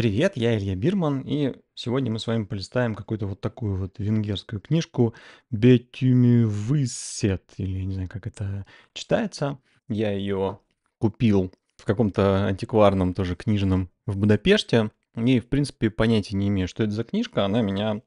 Привет, я Илья Бирман, и сегодня мы с вами полистаем какую-то вот такую вот венгерскую книжку «Бетюми высет», или я не знаю, как это читается. Я ее купил в каком-то антикварном тоже книжном в Будапеште, и, в принципе, понятия не имею, что это за книжка. Она меня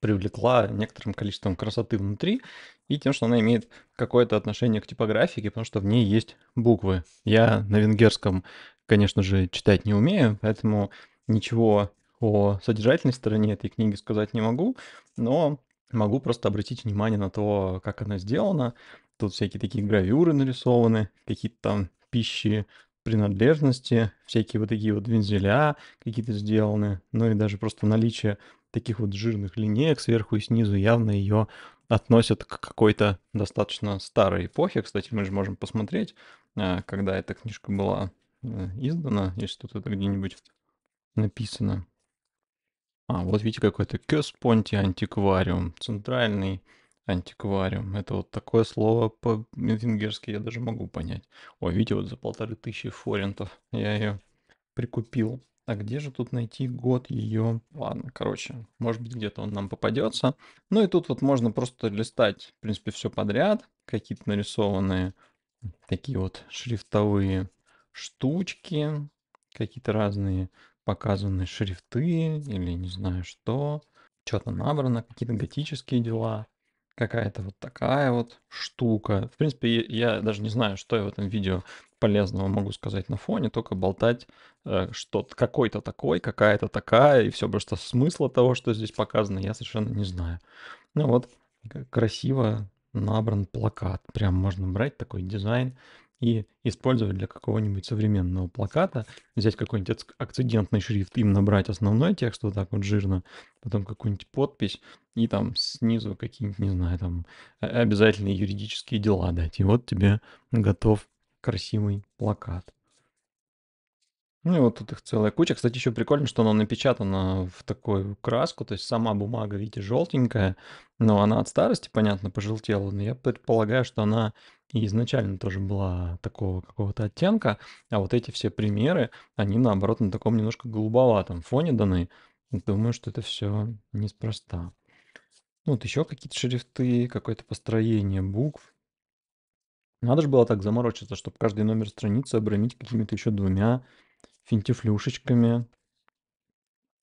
привлекла некоторым количеством красоты внутри и тем, что она имеет какое-то отношение к типографике, потому что в ней есть буквы. Я на венгерском, конечно же, читать не умею, поэтому ничего о содержательной стороне этой книги сказать не могу, но могу просто обратить внимание на то, как она сделана. Тут всякие такие гравюры нарисованы, какие-то там пищи, принадлежности, всякие вот такие вот вензеля какие-то сделаны, ну и даже просто наличие таких вот жирных линеек сверху и снизу явно ее относят к какой-то достаточно старой эпохе. Кстати, мы же можем посмотреть, а, когда эта книжка была э, издана, если тут это где-нибудь написано. А, вот видите, какой-то Кёспонти антиквариум, центральный антиквариум. Это вот такое слово по-венгерски я даже могу понять. О, видите, вот за полторы тысячи форинтов я ее прикупил. А где же тут найти год ее? Ладно, короче, может быть где-то он нам попадется. Ну и тут вот можно просто листать, в принципе, все подряд. Какие-то нарисованные такие вот шрифтовые штучки, какие-то разные показаны шрифты или не знаю что. Что-то набрано, какие-то готические дела какая-то вот такая вот штука. В принципе, я даже не знаю, что я в этом видео полезного могу сказать на фоне, только болтать э, что-то какой-то такой, какая-то такая, и все, что смысла того, что здесь показано, я совершенно не знаю. Ну вот, красиво набран плакат. Прям можно брать такой дизайн и использовать для какого-нибудь современного плаката, взять какой-нибудь акцидентный шрифт, им набрать основной текст вот так вот жирно, потом какую-нибудь подпись и там снизу какие-нибудь, не знаю, там обязательные юридические дела дать. И вот тебе готов красивый плакат. Ну и вот тут их целая куча. Кстати, еще прикольно, что она напечатана в такую краску, то есть сама бумага, видите, желтенькая, но она от старости, понятно, пожелтела. Но я предполагаю, что она изначально тоже была такого какого-то оттенка, а вот эти все примеры, они наоборот на таком немножко голубоватом фоне даны. Думаю, что это все неспроста. Ну, вот еще какие-то шрифты, какое-то построение букв. Надо же было так заморочиться, чтобы каждый номер страницы обронить какими-то еще двумя финтифлюшечками.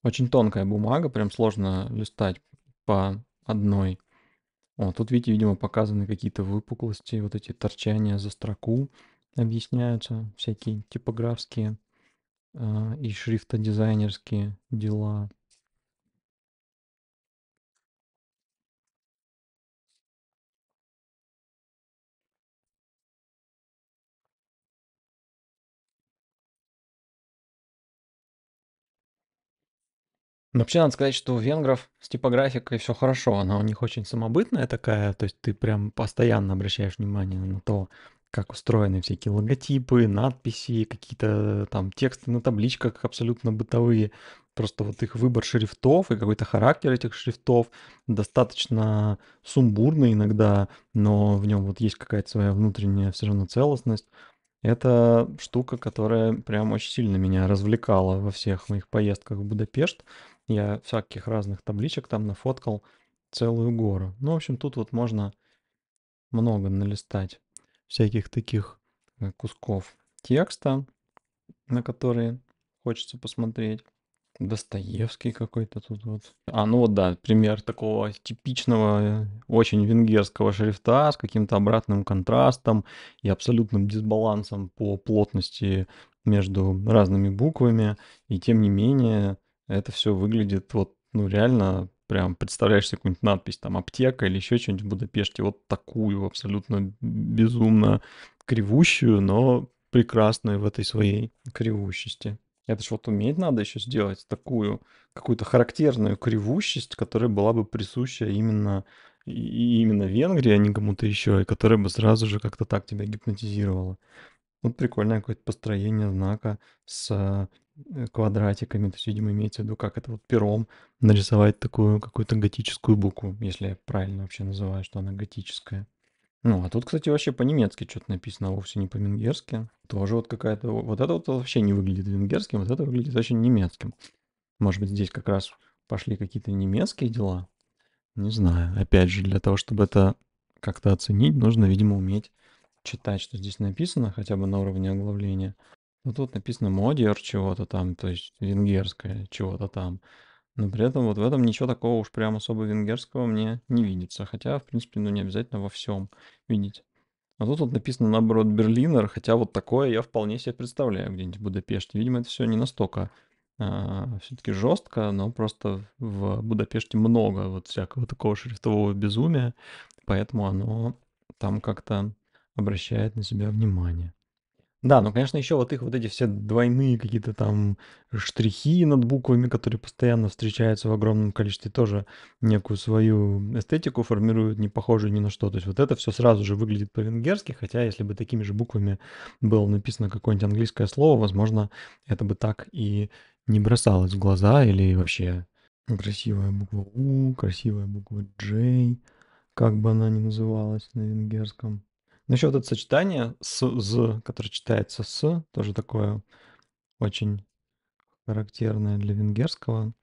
Очень тонкая бумага, прям сложно листать по одной. О, тут, видите, видимо, показаны какие-то выпуклости, вот эти торчания за строку объясняются, всякие типографские э, и шрифтодизайнерские дела. Вообще надо сказать, что у венгров с типографикой все хорошо. Она у них очень самобытная такая, то есть ты прям постоянно обращаешь внимание на то, как устроены всякие логотипы, надписи, какие-то там тексты на табличках абсолютно бытовые. Просто вот их выбор шрифтов и какой-то характер этих шрифтов достаточно сумбурный иногда, но в нем вот есть какая-то своя внутренняя все равно целостность. Это штука, которая прям очень сильно меня развлекала во всех моих поездках в Будапешт. Я всяких разных табличек там нафоткал целую гору. Ну, в общем, тут вот можно много налистать всяких таких э, кусков текста, на которые хочется посмотреть. Достоевский какой-то тут вот. А, ну вот да, пример такого типичного, э, очень венгерского шрифта с каким-то обратным контрастом и абсолютным дисбалансом по плотности между разными буквами. И тем не менее, это все выглядит вот, ну, реально, прям представляешь себе какую-нибудь надпись, там, аптека или еще что-нибудь в Будапеште, вот такую абсолютно безумно кривущую, но прекрасную в этой своей кривущести. Это ж вот уметь надо еще сделать такую какую-то характерную кривущесть, которая была бы присуща именно и именно Венгрии, а не кому-то еще, и которая бы сразу же как-то так тебя гипнотизировала. Вот прикольное какое-то построение знака с Э, квадратиками, то есть, видимо, имеется в виду, как это вот пером нарисовать такую какую-то готическую букву, если я правильно вообще называю, что она готическая. Ну, а тут, кстати, вообще по-немецки что-то написано, а вовсе не по-венгерски. Тоже вот какая-то... Вот это вот вообще не выглядит венгерским, вот это выглядит очень немецким. Может быть, здесь как раз пошли какие-то немецкие дела? Не знаю. Опять же, для того, чтобы это как-то оценить, нужно, видимо, уметь читать, что здесь написано, хотя бы на уровне оглавления. Ну, тут написано «модер» чего-то там, то есть венгерское чего-то там. Но при этом вот в этом ничего такого уж прям особо венгерского мне не видится. Хотя, в принципе, ну не обязательно во всем видеть. А тут вот написано наоборот Берлинер, хотя вот такое я вполне себе представляю где-нибудь в Будапеште. Видимо, это все не настолько а, все-таки жестко, но просто в Будапеште много вот всякого такого шрифтового безумия, поэтому оно там как-то обращает на себя внимание. Да, ну, конечно, еще вот их вот эти все двойные какие-то там штрихи над буквами, которые постоянно встречаются в огромном количестве, тоже некую свою эстетику формируют, не похожую ни на что. То есть вот это все сразу же выглядит по-венгерски, хотя если бы такими же буквами было написано какое-нибудь английское слово, возможно, это бы так и не бросалось в глаза или вообще красивая буква У, красивая буква J, как бы она ни называлась на венгерском. Вот это сочетание с «з», которое читается «с», тоже такое очень характерное для венгерского.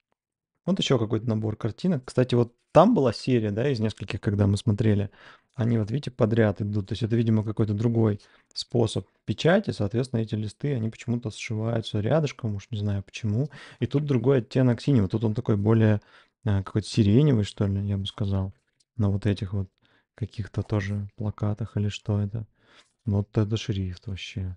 Вот еще какой-то набор картинок. Кстати, вот там была серия, да, из нескольких, когда мы смотрели. Они вот, видите, подряд идут. То есть это, видимо, какой-то другой способ печати. Соответственно, эти листы, они почему-то сшиваются рядышком, уж не знаю почему. И тут другой оттенок синего. Тут он такой более э, какой-то сиреневый, что ли, я бы сказал. На вот этих вот каких-то тоже плакатах или что это. Вот это шрифт вообще.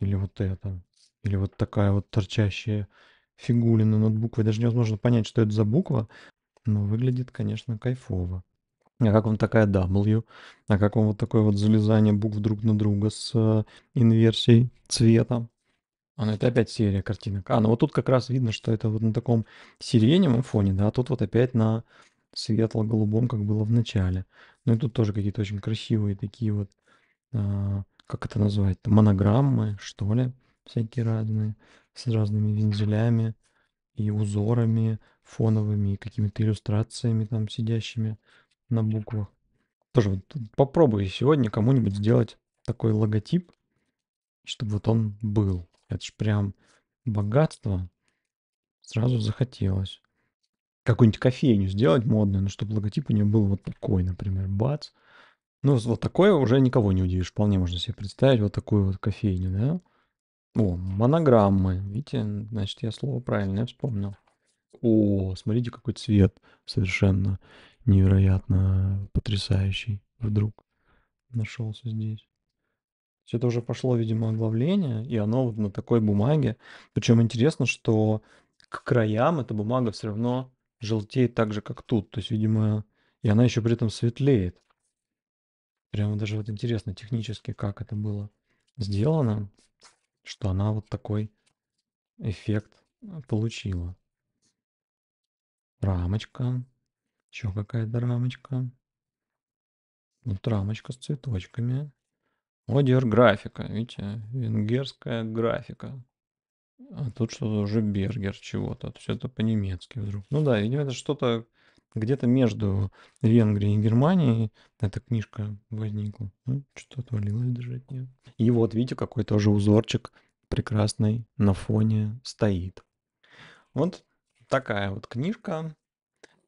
Или вот это. Или вот такая вот торчащая фигулина над буквой. Даже невозможно понять, что это за буква, но выглядит, конечно, кайфово. А как вам такая W? А как вам вот такое вот залезание букв друг на друга с э, инверсией цвета? А, ну это опять серия картинок. А, ну вот тут как раз видно, что это вот на таком сиреневом фоне, да, а тут вот опять на светло-голубом, как было в начале. Ну и тут тоже какие-то очень красивые такие вот, а, как это назвать, монограммы, что ли, всякие разные, с разными вензелями и узорами фоновыми, и какими-то иллюстрациями там сидящими на буквах. Тоже вот попробую сегодня кому-нибудь сделать такой логотип, чтобы вот он был. Это ж прям богатство. Сразу захотелось. Какую-нибудь кофейню сделать модную, но чтобы логотип у нее был вот такой, например, бац. Ну, вот такое уже никого не удивишь. Вполне можно себе представить вот такую вот кофейню, да? О, монограммы. Видите, значит, я слово правильное вспомнил. О, смотрите, какой цвет совершенно невероятно потрясающий вдруг нашелся здесь. Все это уже пошло, видимо, оглавление, и оно вот на такой бумаге. Причем интересно, что к краям эта бумага все равно желтеет так же, как тут. То есть, видимо, и она еще при этом светлеет. Прямо даже вот интересно технически, как это было сделано, что она вот такой эффект э, получила. Рамочка. Еще какая-то рамочка. Вот рамочка с цветочками. Одер графика, видите, венгерская графика. А тут что-то уже Бергер чего-то. То есть это по-немецки вдруг. Ну да, видимо, это что-то где-то между Венгрией и Германией эта книжка возникла. Ну, что-то отвалилось даже от нее. И вот видите, какой тоже узорчик прекрасный на фоне стоит. Вот такая вот книжка.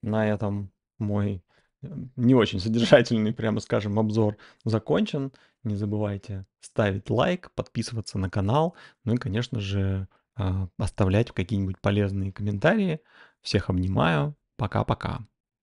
На этом мой не очень содержательный, прямо скажем, обзор закончен. Не забывайте ставить лайк, подписываться на канал, ну и, конечно же, а, оставлять какие-нибудь полезные комментарии. Всех обнимаю. Пока-пока.